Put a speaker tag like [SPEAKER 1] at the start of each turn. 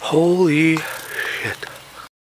[SPEAKER 1] Holy shit.